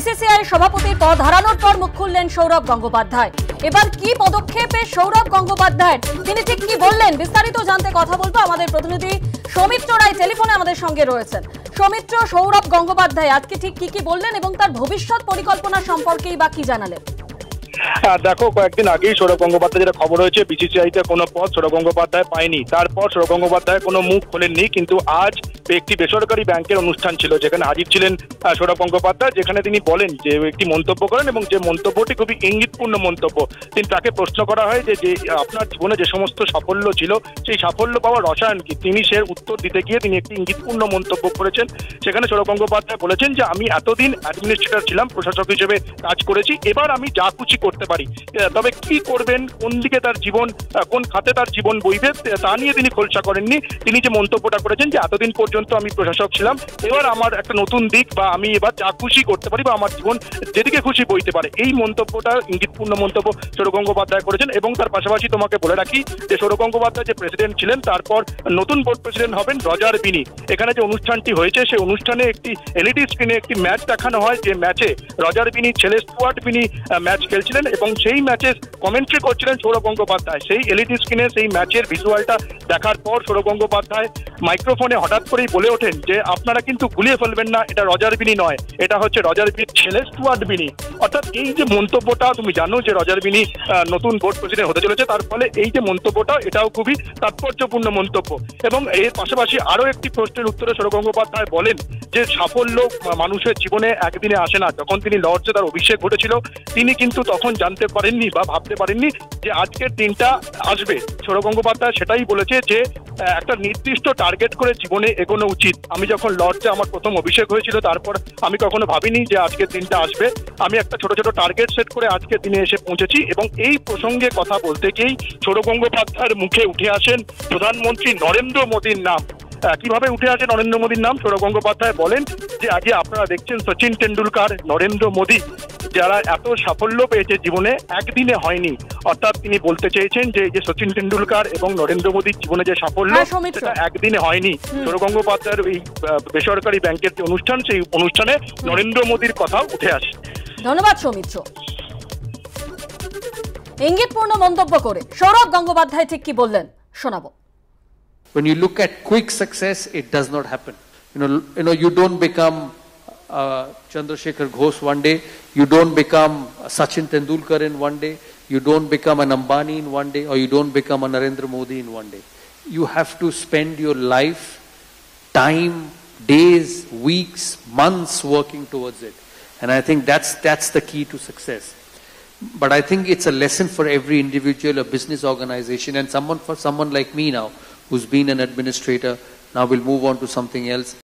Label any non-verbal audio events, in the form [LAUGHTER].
BCCI সভাপতির পদ হারানোর পর মুখ খুললেন সৌরভ গঙ্গোপাধ্যায়। এবার কি পদক্ষেপে সৌরভ গঙ্গোপাধ্যায় তিনি ঠিক কি বললেন? বিস্তারিত জানতে কথা বলব আমাদের প্রতিনিধি সৌমিত্র রায় টেলিফোনে আমাদের সঙ্গে রয়েছেন। সৌমিত্র, সৌরভ গঙ্গোপাধ্যায়, আজকে ঠিক কি কি বললেন এবং তার ভবিষ্যৎ পরিকল্পনা সম্পর্কেই বা কি জানালেন? [LAUGHS] দেখো, কয়েকদিন আগেই সৌরভ গঙ্গোপাধ্যায় যেটা খবর হয়েছে বিসিসিআইতে কোনো পদ সৌরভ গঙ্গোপাধ্যায় পায়নি। তারপর সৌরভ গঙ্গোপাধ্যায় কোনো মুখ খোলেননি, কিন্তু আজ একটি বেসরকারি ব্যাংকের অনুষ্ঠান ছিল, যেখানে হাজির ছিলেন সৌরভ গঙ্গোপাধ্যায়, যেখানে তিনি বলেন যে, একটি মন্তব্য করেন এবং যে মন্তব্যটি খুবই ইঙ্গিতপূর্ণ মন্তব্য। তিনি তাকে প্রশ্ন করা হয় যে যে, আপনার জীবনে যে সমস্ত সাফল্য ছিল, সেই সাফল্য পাওয়ার রসায়ন কি? তিনি সে উত্তর দিতে গিয়ে তিনি একটি ইঙ্গিতপূর্ণ মন্তব্য করেছেন। সেখানে সৌরভ গঙ্গোপাধ্যায় বলেছেন যে, আমি এতদিন অ্যাডমিনিস্ট্রেটর ছিলাম, প্রশাসক হিসেবে কাজ করেছি, এবার আমি যা খুশি করতে পারি। তবে কি করবেন? কোন দিকে তার জীবন কোন খাতে তার জীবন বইবে তা নিয়ে তিনি খোলসা করেননি। তিনি যে মন্তব্যটা করেছেন যে, এতদিন পর্যন্ত আমি প্রশাসক ছিলাম, এবার আমার একটা নতুন দিক বা আমি এবার যা খুশি করতে পারি বা আমার জীবন যেদিকে খুশি বইতে পারে। এই মন্তব্যটা, ইঙ্গিতপূর্ণ মন্তব্য সৌরভ গঙ্গোপাধ্যায় করেছেন এবং তার পাশাপাশি তোমাকে বলে রাখি যে সৌরভ গঙ্গোপাধ্যায় যে প্রেসিডেন্ট ছিলেন, তারপর নতুন বোর্ড প্রেসিডেন্ট হবেন রজার বিনি। এখানে যে অনুষ্ঠানটি হয়েছে, সেই অনুষ্ঠানে একটি এলইডি স্ক্রিনে একটি ম্যাচ দেখানো হয়। যে ম্যাচে রজার বিনি, ছেলে স্টুয়ার্ট বিনি ম্যাচ খেলছিলেন এবং সেই ম্যাচে কমেন্ট্রি করছিলেন সৌরভ গঙ্গোপাধ্যায়। সেই এলইডি স্ক্রিনে সেই ম্যাচের ভিজুয়ালটা দেখার পর সৌরভ গঙ্গোপাধ্যায় মাইক্রোফোনে হঠাৎ করেই বলে ওঠেন যে, আপনারা কিন্তু গুলিয়ে ফেলবেন না, এটা রজার বিনি নয়, এটা হচ্ছে রজার বিনির ছেলে স্টুয়ার্ট বিনি। অর্থাৎ এই যে মন্তব্যটা, তুমি জানো যে রজার বিনি নতুন বোর্ড প্রেসিডেন্ট হতে চলেছে, তার ফলে এই যে মন্তব্যটা, এটাও খুবই তাৎপর্যপূর্ণ মন্তব্য। এবং এর পাশাপাশি আরও একটি প্রশ্নের উত্তরে সৌরভ গঙ্গোপাধ্যায় বলেন যে সাফল্য মানুষের জীবনে একদিনে আসে না। যখন তিনি লর্ডসে তার অভিষেক ঘটেছিল, তিনি কিন্তু তখন জানতে পারেননি বা ভাবতে পারেননি যে আজকের দিনটা আসবে। সৌরভ গঙ্গোপাধ্যায় সেটাই বলেছে যে একটা নির্দিষ্ট টার্গেট করে জীবনে এগোনো উচিত। আমি যখন লর্ডসে আমার প্রথম অভিষেক হয়েছিল, তারপর আমি কখনো ভাবিনি যে আজকের দিনটা আসবে। আমি একটা ছোট ছোট টার্গেট সেট করে আজকের দিনে এসে পৌঁছেছি এবং এই প্রসঙ্গে কথা বলতে গিয়েই সৌরভ গঙ্গোপাধ্যায়ের মুখে উঠে আসেন প্রধানমন্ত্রী নরেন্দ্র মোদীর নাম। কীভাবে উঠে আসে নরেন্দ্র মোদীর নাম। সৌরভ গঙ্গোপাধ্যায় বলেন যে আগে আপনারা দেখছেন সচিন টেন্ডুলকার নরেন্দ্র মোদী যারা এত সাফল্য পেয়েছে জীবনে একদিনে হয়নি। অর্থাৎ তিনি বলতে চেয়েছেন যে যে সচিন টেন্ডুলকার এবং নরেন্দ্র মোদীর জীবনে যে সাফল্য হ্যাঁ, সেটা একদিনে হয়নি। সৌরভ গঙ্গোপাধ্যায়ের এই বেসরকারি ব্যাংকের যে অনুষ্ঠান সেই অনুষ্ঠানে নরেন্দ্র মোদীর কথা উঠে আসে। ধন্যবাদ সৌমিত্র। ইঙ্গিতপূর্ণ মন্তব্য করে সৌরভ গঙ্গোপাধ্যায় ঠিক কি বললেন শোনাবো। When you look at quick success, it does not happen. You know, you know, you don't become uh, Chandrasekhar Ghosh one day. You don't become Sachin Tendulkar in one day. You don't become an Ambani in one day, or you don't become a Narendra Modi in one day. You have to spend your life, time, days, weeks, months working towards it. And I think that's that's the key to success. But I think it's a lesson for every individual, a business organization, and someone for someone like me now, who's been an administrator, now we'll move on to something else.